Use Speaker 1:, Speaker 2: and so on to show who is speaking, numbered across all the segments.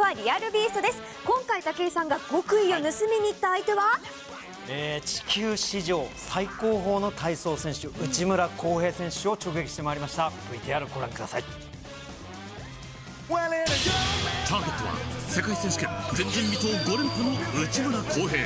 Speaker 1: はリアルビーストです。今回武井さんが極意を盗みに行った相手は、
Speaker 2: えー、地球史上最高峰の体操選手内村航平選手を直撃してまいりました。VTR ご覧ください。
Speaker 3: ターゲットは世界選手権前人未到5連覇の内村航平。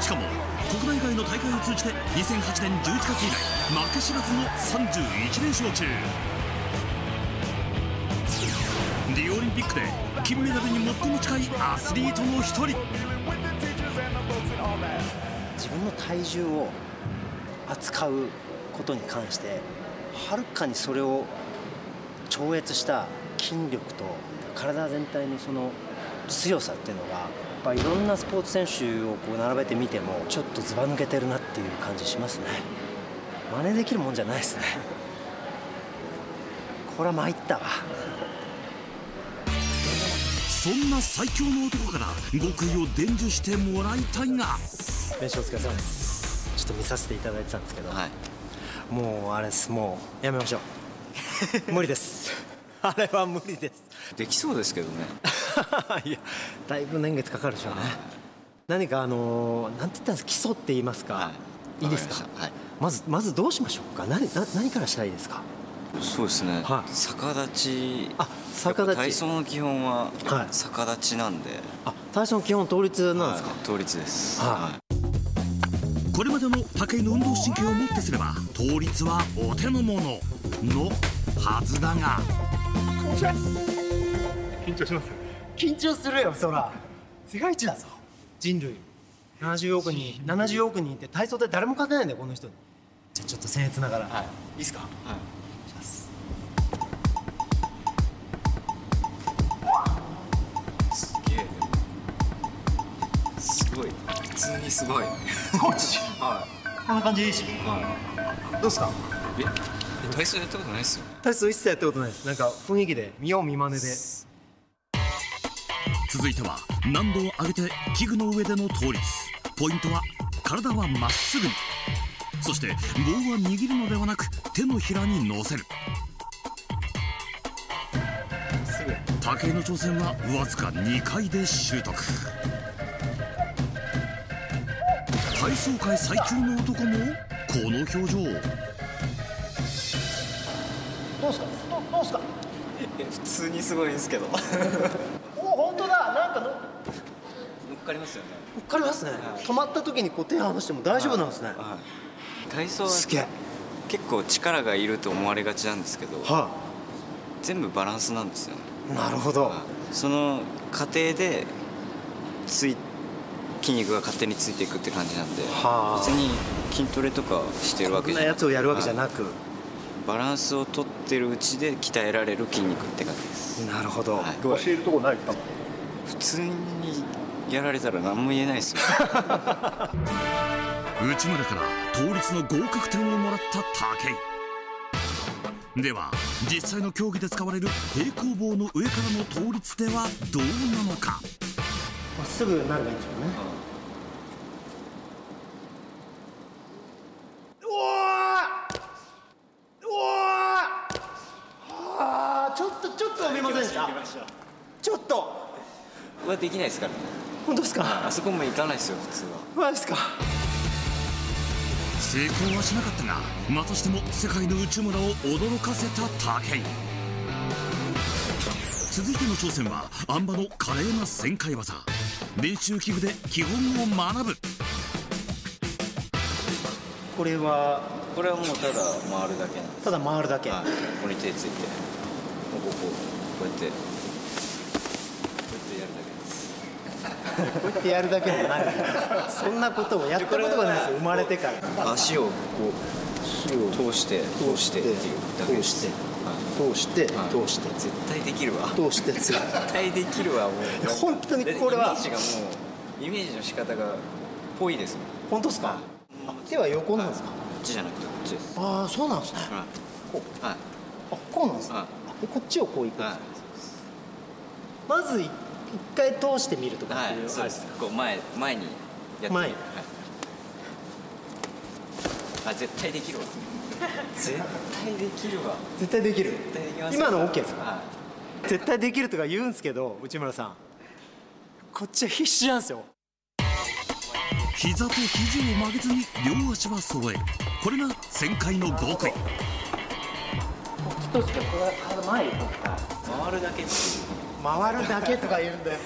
Speaker 3: しかも国内外の大会を通じて2008年11月以来負け知らずの31連勝中リオオリンピックで金メダルに最も近いアスリートの一人。
Speaker 4: 自分の体重を扱うことに関してはるかにそれを超越した筋力と体全体のその強さっていうのがやっぱいろんなスポーツ選手をこう並べてみてもちょっとずば抜けてるなっていう感じしますね。真似できるもんじゃないですね。これは参ったわ。
Speaker 3: そんな最強の男から極意を伝授してもらいたいが。
Speaker 4: 練習お疲れ様です。ちょっと見させていただいてたんですけど、はい、もうあれです。もうやめましょう。無理です。あれは無理です。
Speaker 5: できそうですけどね。
Speaker 4: いやだいぶ年月かかるでしょうね、はい、何かあのなんて言ったんです基礎って言いますか、はい、いいですか、はい、まずまずどうしましょうか？何何からしたらいいですか？
Speaker 5: そうですね、はい、逆立ち。あ逆立ち。体操の基本は逆立ちなんで、
Speaker 4: あ体操の基本倒立なんですか、
Speaker 5: 倒立です、はい。
Speaker 3: これまでの武井の運動神経をもってすれば倒立はお手の物のはずだが。
Speaker 6: 緊張します
Speaker 4: 緊張するよそら。世界一だぞ。人類。70億人70億人って体操で誰も勝てないんだよこの人に。じゃあちょっと僭越ながら、はい、いいですか？はい
Speaker 5: 通にすごい。
Speaker 4: コーチはい。こんな感じいいし、はい、どうですか？
Speaker 5: え体操やったことないですよ。
Speaker 4: 体操一切やったことないです。なんか雰囲気で見よう見まねで。
Speaker 3: 続いては難度を上げて器具の上での倒立。ポイントは体はまっすぐに。そして棒は握るのではなく手のひらに乗せる。武井の挑戦はわずか2回で習得体操界最強の男もこの表情。
Speaker 4: どうすか？どどうすか？
Speaker 5: 普通にすごいんですけど。
Speaker 4: お本当だ。なんかの乗
Speaker 5: っかりますよね。
Speaker 4: 乗っかりますね、はい、止まった時にこう手離しても大丈夫なんですね、はいは
Speaker 5: い、体操は結構力がいると思われがちなんですけど、は全部バランスなんですよ
Speaker 4: なるほど、
Speaker 5: その過程でつい筋肉が勝手についていくって感じなんで、は別に筋トレとかしてるわけじゃな
Speaker 4: やつをやるわけじゃなく、
Speaker 5: バランスをとってるうちで鍛えられる筋肉って感じです。
Speaker 4: なるほど、はい、
Speaker 6: 教えるとこないか？
Speaker 5: 普通にやられたら何も言えないですよ。
Speaker 3: 内村から倒立の合格点をもらった武井。では実際の競技で使われる平行棒の上からの倒立ではどうなのか？
Speaker 4: まっすぐなるんでしょう。ね、ちょっと。
Speaker 5: はできないですから。
Speaker 4: 本当ですか？
Speaker 5: あそこも行かないですよ普通は。
Speaker 4: マジですか？
Speaker 3: 成功はしなかったがまたしても世界の内村を驚かせた武井。続いての挑戦はあん馬の華麗な旋回技。練習器具で基本を学ぶ。
Speaker 4: これは？
Speaker 5: これはもうただ回るだけなんです。
Speaker 4: ただ回るだけ、
Speaker 5: はい、ここに手ついて。こここうこうやって。
Speaker 4: こうやってやるだけもないそんなことをやったことがないですよ。生まれてから。
Speaker 5: 足をこう通して通してっていうだけ
Speaker 4: 通して通して通して
Speaker 5: 絶対できるわ。
Speaker 4: 通して
Speaker 5: 絶対できるわもう。
Speaker 4: 本当にこれは。
Speaker 5: イメージがもうイメージの仕方がぽいですもん。
Speaker 4: 本当ですか？手は横なんですか？こ
Speaker 5: っちじゃなくてこっちです。
Speaker 4: ああそうなんですね。こう。はい。あこうなんですかでこっちをこういくんです。まず一回通してみるとかっていう、はい、
Speaker 5: そうです。こう前前にやって
Speaker 4: 前、はい、
Speaker 5: あ絶対できるわ。絶対できるわ。
Speaker 4: 絶対できる。
Speaker 5: 絶対できます。
Speaker 4: 今の OK ですか、は絶対できるとか言うんですけど内村さん。こっちは必死なんですよ。
Speaker 3: 膝と肘を曲げずに両足は揃える。これが旋回の極意
Speaker 4: としてこれ体前。
Speaker 5: 回るだけ
Speaker 4: 回るだけとか言うんだよ。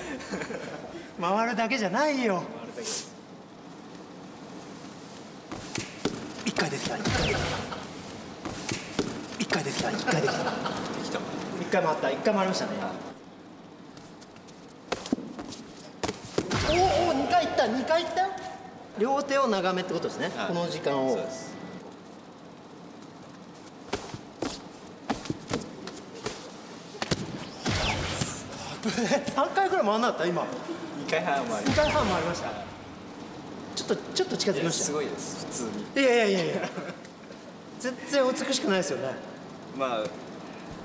Speaker 4: 回るだけじゃないよ。一回できた一回できた一回できた一回できた一回回った。一回回りましたね。おおお二回いった。二回いった。よ両手を長めってことですね、
Speaker 5: はい。
Speaker 4: この時間を。
Speaker 5: そうです
Speaker 4: 3回ぐらい回んなかった？今。
Speaker 5: 2回半回
Speaker 4: 2回半回りました。ちょっとちょっと近づきました。
Speaker 5: すごいです普通に。
Speaker 4: いやいやいやいや。全然お美しくないですよね。
Speaker 5: まあ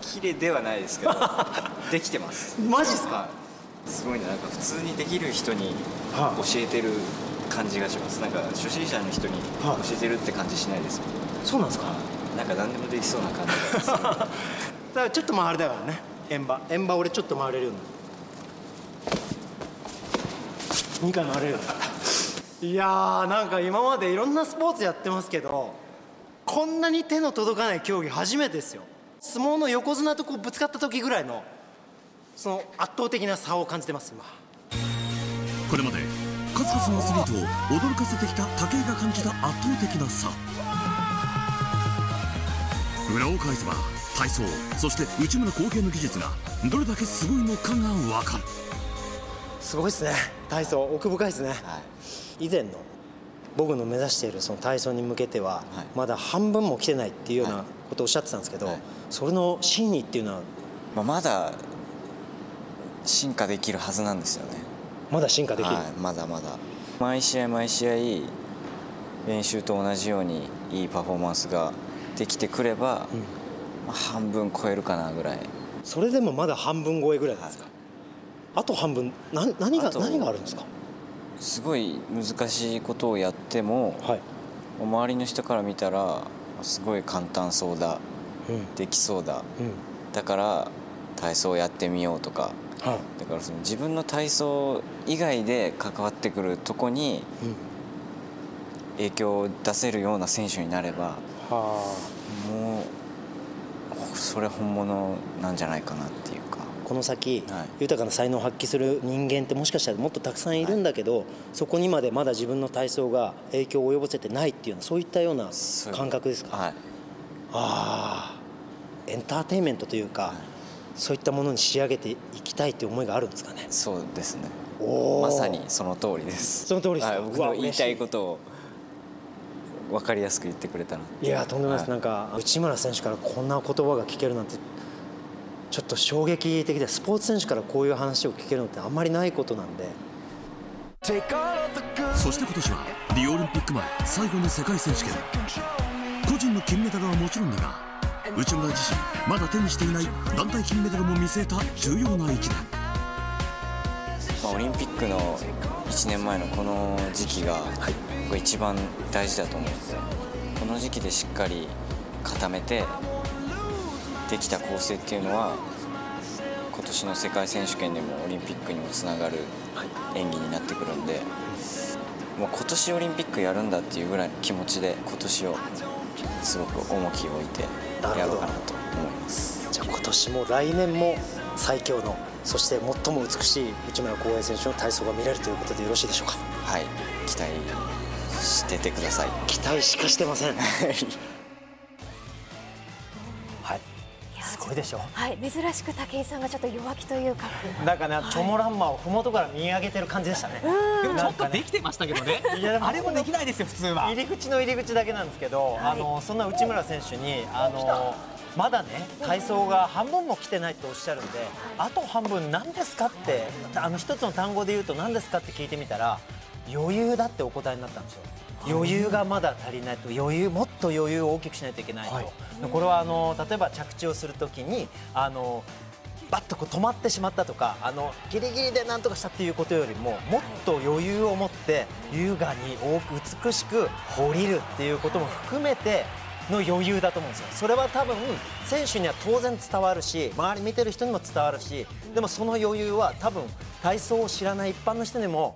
Speaker 5: 綺麗ではないですけど できてます。
Speaker 4: マジっすか？
Speaker 5: はい。すごいね。なんか普通にできる人に
Speaker 4: は
Speaker 5: 教えてる感じがします。なんか初心者の人に
Speaker 4: は
Speaker 5: 教えてるって感じしないです。もん
Speaker 4: そうなんですか？
Speaker 5: なんか何でもできそうな感じが
Speaker 4: だからちょっと回れだからね。円場。円場俺ちょっと回れるように2回回れる。いやーなんか今までいろんなスポーツやってますけどこんなに手の届かない競技初めてですよ。相撲の横綱とこうぶつかった時ぐらいのその圧倒的な差を感じてます今。
Speaker 3: これまで数々のアスリートを驚かせてきた武井が感じた圧倒的な差。裏を返せば体操そして内村航平の技術がどれだけすごいのかが分かる。
Speaker 4: すごいですね。体操奥深いですね、以前の僕の目指しているその体操に向けては、
Speaker 5: はい。
Speaker 4: まだ半分も来てないっていうような
Speaker 5: はい。
Speaker 4: ことをおっしゃってたんですけど、
Speaker 5: はい。
Speaker 4: それの真意っていうのは？
Speaker 5: まあまだ進化できるはずなんですよね。
Speaker 4: まだ進化できる、
Speaker 5: はい、まだまだ。毎試合毎試合練習と同じようにいいパフォーマンスができてくれば、まあ半分超えるかなぐらい。
Speaker 4: それでもまだ半分超えぐらいですか、あと半分な何が何があるんですか？
Speaker 5: すごい難しいことをやっても
Speaker 4: はい、
Speaker 5: 周りの人から見たらすごい簡単そうだ
Speaker 4: うん。
Speaker 5: できそうだ
Speaker 4: うん。
Speaker 5: だから体操やってみようとか
Speaker 4: は
Speaker 5: だからその自分の体操以外で関わってくるとこに
Speaker 4: いうん。
Speaker 5: 影響を出せるような選手になれば
Speaker 4: は
Speaker 5: もうそれ本物なんじゃないかなっていうか。
Speaker 4: あこの先、
Speaker 5: はい。
Speaker 4: 豊かな才能を発揮する人間ってもしかしたらもっとたくさんいるんだけど、そこにまでまだ自分の体操が影響を及ぼせてないっていうそういったよう。な感覚ですか？
Speaker 5: はい。
Speaker 4: ああエンターテインメントというか、そういったものに仕上げていきたいっていう思いがあるんですかね？
Speaker 5: そうですね。まさにその通りです。
Speaker 4: その通りですか？
Speaker 5: はい、僕の言いたいことを分かりやすく言ってくれたない
Speaker 4: やとんでもないです、
Speaker 5: は
Speaker 4: なんか内村選手からこんな言葉が聞けるなんてちょっと衝撃的でスポーツ選手からこういう話を聞けるのってあんまりないことなんで。
Speaker 3: そして今年はリオオリンピック前最後の世界選手権。個人の金メダルはもちろんだが内村自身まだ手にしていない団体金メダルも見据えた重要な一年。
Speaker 5: まあオリンピックの1年前のこの時期が一番大事だと思うのでこの時期でしっかり固めてできた構成っていうのは今年の世界選手権でもオリンピックにもつながる演技になってくるんでもう今年オリンピックやるんだっていうぐらいの気持ちで今年をすごく重きを置いてやろうかなと思います。
Speaker 4: じゃあ今年も来年も最強のそして最も美しい内村航平選手の体操が見れるということでよろしいでしょうか？
Speaker 5: はい。期待しててください。
Speaker 4: 期待しかしてません
Speaker 2: ごいでしょ。
Speaker 1: はい、珍しく武井さんがちょっと弱気というか。
Speaker 2: なんかね、チョモランマを麓から見上げてる感じでしたね。
Speaker 7: でもちょっとできてましたけどね。
Speaker 2: いやでも
Speaker 7: あれもできないですよ普通は。
Speaker 2: 入り口の入り口だけなんですけど、あのそんな内村選手にあのまだね体操が半分も来てないっておっしゃるんで、あと半分何ですかってあの一つの単語で言うと何ですかって聞いてみたら余裕だってお答えになったんですよ。余裕がまだ足りないと余裕もっと余裕を大きくしないといけないと、でこれはあの例えば着地をするときにあのバッとこう止まってしまったとかあのギリギリで何とかしたっていうことよりももっと余裕を持って優雅に多く美しく降りるっていうことも含めて
Speaker 4: の余裕だと思うんですよ。それは多分選手には当然伝わるし周り見てる人にも伝わるしでもその余裕は多分体操を知らない一般の人にも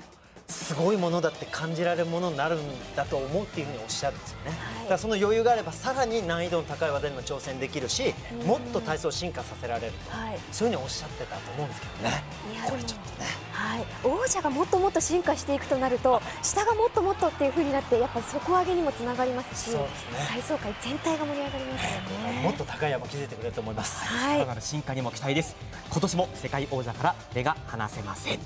Speaker 4: すごいものだって感じられるものになるんだと思うっていうふうにおっしゃるんですよね、だからその余裕があればさらに難易度の高い技にも挑戦できるしもっと体操を進化させられると、
Speaker 1: はい。
Speaker 4: そういうふうにおっしゃってたと思うんですけどね。これちょっとね。
Speaker 1: はい、王者がもっともっと進化していくとなると下がもっともっとっていう風になってやっぱ底上げにもつながりますし
Speaker 4: ね。
Speaker 1: 体操界全体が盛り上がりますよね。
Speaker 4: もっと高い山築いてくれると思います。
Speaker 1: はい。
Speaker 7: さらなる進化にも期待です。今年も世界王者から目が離せません